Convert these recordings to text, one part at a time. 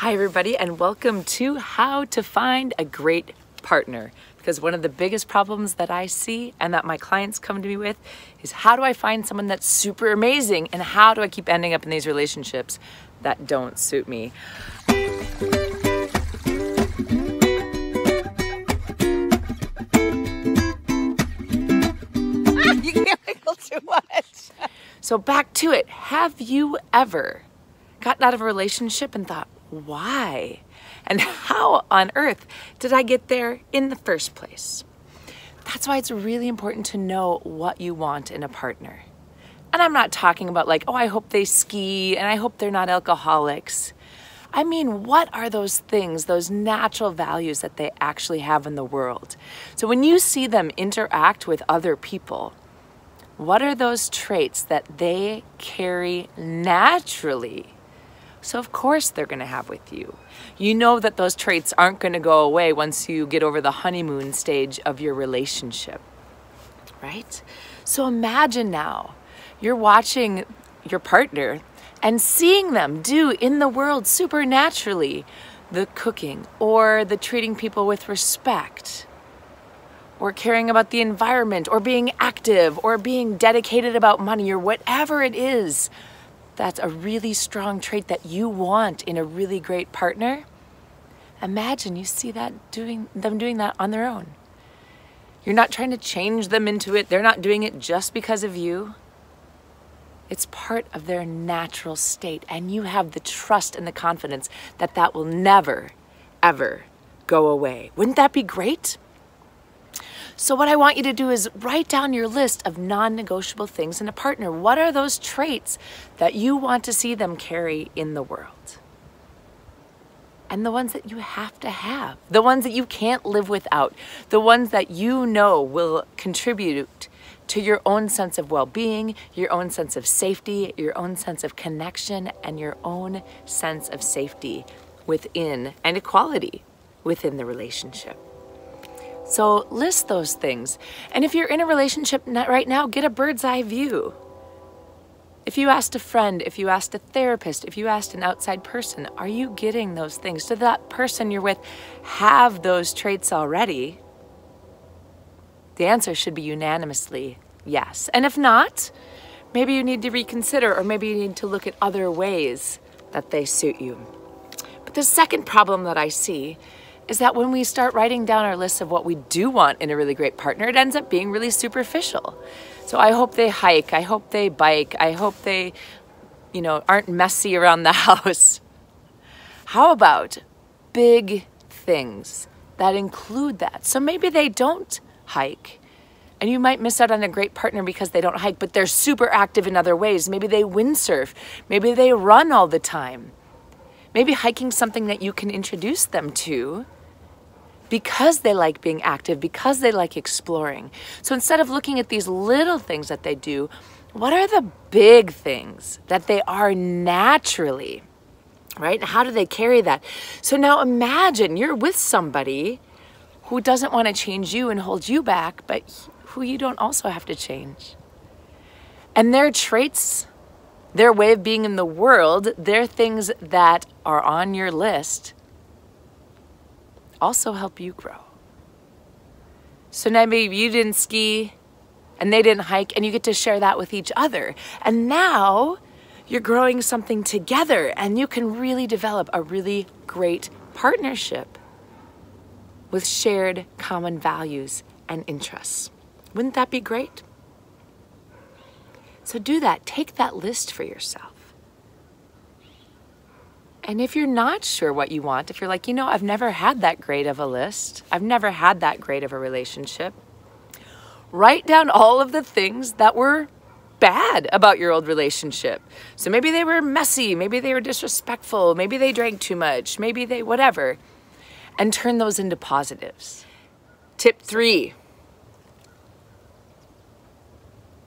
Hi, everybody, and welcome to How to Find a Great Partner. Because one of the biggest problems that I see and that my clients come to me with is how do I find someone that's super amazing and how do I keep ending up in these relationships that don't suit me? you can't wiggle too much. So back to it. Have you ever gotten out of a relationship and thought, why? And how on earth did I get there in the first place? That's why it's really important to know what you want in a partner. And I'm not talking about like, oh, I hope they ski and I hope they're not alcoholics. I mean, what are those things, those natural values that they actually have in the world? So when you see them interact with other people, what are those traits that they carry naturally? So, of course, they're going to have with you. You know that those traits aren't going to go away once you get over the honeymoon stage of your relationship, right? So, imagine now you're watching your partner and seeing them do in the world supernaturally the cooking or the treating people with respect or caring about the environment or being active or being dedicated about money or whatever it is that's a really strong trait that you want in a really great partner, imagine you see that doing them doing that on their own. You're not trying to change them into it. They're not doing it just because of you. It's part of their natural state, and you have the trust and the confidence that that will never, ever go away. Wouldn't that be great? So, what I want you to do is write down your list of non negotiable things in a partner. What are those traits that you want to see them carry in the world? And the ones that you have to have, the ones that you can't live without, the ones that you know will contribute to your own sense of well being, your own sense of safety, your own sense of connection, and your own sense of safety within and equality within the relationship. So list those things. And if you're in a relationship right now, get a bird's eye view. If you asked a friend, if you asked a therapist, if you asked an outside person, are you getting those things? Does that person you're with have those traits already? The answer should be unanimously yes. And if not, maybe you need to reconsider or maybe you need to look at other ways that they suit you. But the second problem that I see is that when we start writing down our list of what we do want in a really great partner, it ends up being really superficial. So I hope they hike, I hope they bike, I hope they, you know, aren't messy around the house. How about big things that include that? So maybe they don't hike. And you might miss out on a great partner because they don't hike, but they're super active in other ways. Maybe they windsurf. Maybe they run all the time. Maybe hiking something that you can introduce them to because they like being active, because they like exploring. So instead of looking at these little things that they do, what are the big things that they are naturally? Right? How do they carry that? So now imagine you're with somebody who doesn't want to change you and hold you back, but who you don't also have to change. And their traits, their way of being in the world, their things that are on your list also help you grow. So now maybe you didn't ski and they didn't hike, and you get to share that with each other. And now you're growing something together, and you can really develop a really great partnership with shared common values and interests. Wouldn't that be great? So do that. Take that list for yourself. And if you're not sure what you want, if you're like, you know, I've never had that great of a list, I've never had that great of a relationship, write down all of the things that were bad about your old relationship. So maybe they were messy, maybe they were disrespectful, maybe they drank too much, maybe they whatever, and turn those into positives. Tip three.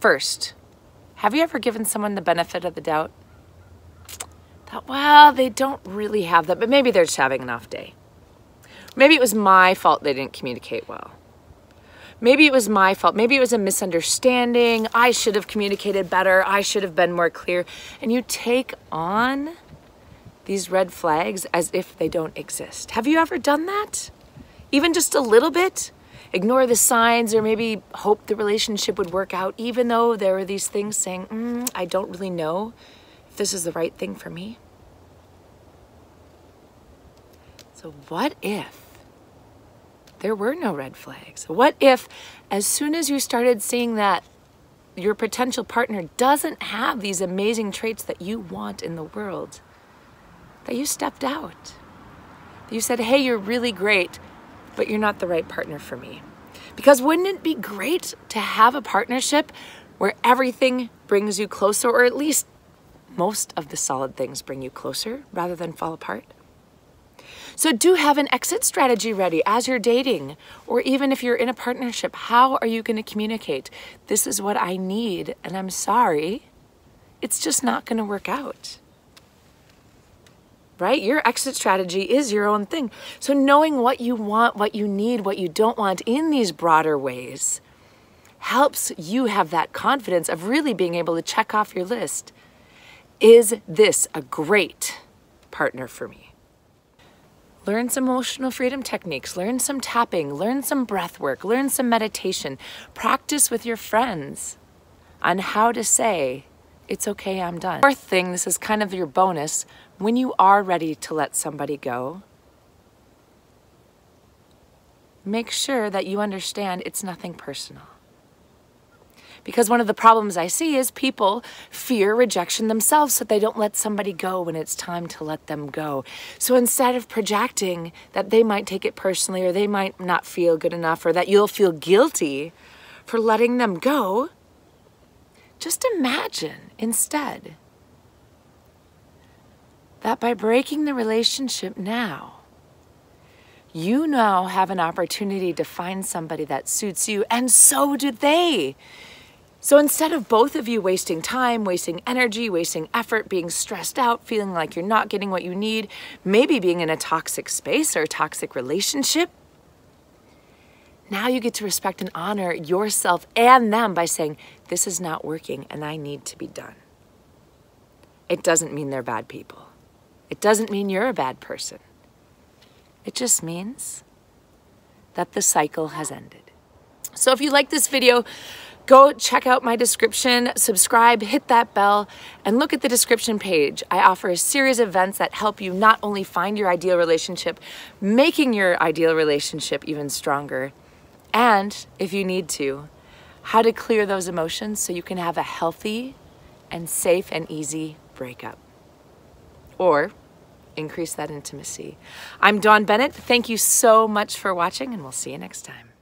First, have you ever given someone the benefit of the doubt? thought, well, they don't really have that, but maybe they're just having an off day. Maybe it was my fault they didn't communicate well. Maybe it was my fault. Maybe it was a misunderstanding. I should have communicated better. I should have been more clear. And you take on these red flags as if they don't exist. Have you ever done that? Even just a little bit? Ignore the signs or maybe hope the relationship would work out, even though there are these things saying, mm, I don't really know if this is the right thing for me. So, what if there were no red flags? What if, as soon as you started seeing that your potential partner doesn't have these amazing traits that you want in the world, that you stepped out. That you said, hey, you're really great, but you're not the right partner for me. Because wouldn't it be great to have a partnership where everything brings you closer, or at least most of the solid things bring you closer rather than fall apart? So do have an exit strategy ready as you're dating, or even if you're in a partnership. How are you going to communicate? This is what I need, and I'm sorry. It's just not going to work out right? Your exit strategy is your own thing. So knowing what you want, what you need, what you don't want in these broader ways helps you have that confidence of really being able to check off your list. Is this a great partner for me? Learn some emotional freedom techniques, learn some tapping, learn some breath work, learn some meditation, practice with your friends on how to say, it's okay, I'm done. Fourth thing, this is kind of your bonus, when you are ready to let somebody go, make sure that you understand it's nothing personal. Because one of the problems I see is people fear rejection themselves, so they don't let somebody go when it's time to let them go. So instead of projecting that they might take it personally or they might not feel good enough or that you'll feel guilty for letting them go, just imagine instead that by breaking the relationship now, you now have an opportunity to find somebody that suits you, and so do they. So instead of both of you wasting time, wasting energy, wasting effort, being stressed out, feeling like you're not getting what you need, maybe being in a toxic space or a toxic relationship, now you get to respect and honor yourself and them by saying, This is not working and I need to be done. It doesn't mean they're bad people. It doesn't mean you're a bad person. It just means that the cycle has ended. So if you like this video, go check out my description, subscribe, hit that bell, and look at the description page. I offer a series of events that help you not only find your ideal relationship, making your ideal relationship even stronger, and if you need to, how to clear those emotions so you can have a healthy and safe and easy breakup. Or increase that intimacy. I'm Dawn Bennett. Thank you so much for watching, and we'll see you next time.